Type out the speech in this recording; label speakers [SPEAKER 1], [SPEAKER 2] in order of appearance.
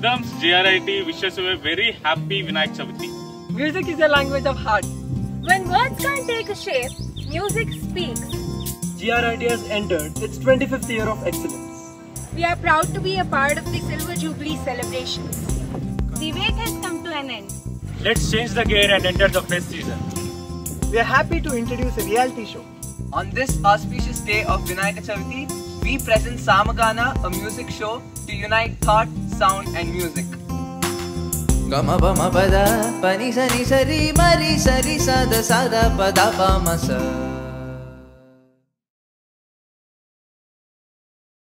[SPEAKER 1] Rhythms GRIET wishes you a very happy Vinayak Chavithi.
[SPEAKER 2] Music is the language of heart.
[SPEAKER 3] When words can't take a shape, music speaks.
[SPEAKER 2] GRIET has entered its 25th year of excellence.
[SPEAKER 3] We are proud to be a part of the Silver Jubilee celebrations. The wait has come to an end.
[SPEAKER 1] Let's change the gear and enter the fest season.
[SPEAKER 2] We are happy to introduce a reality show.
[SPEAKER 4] On this auspicious day of Vinayaka Chavithi, we present Samagana, a music show to unite thought, sound and music.
[SPEAKER 5] Sari mari sari sada sada.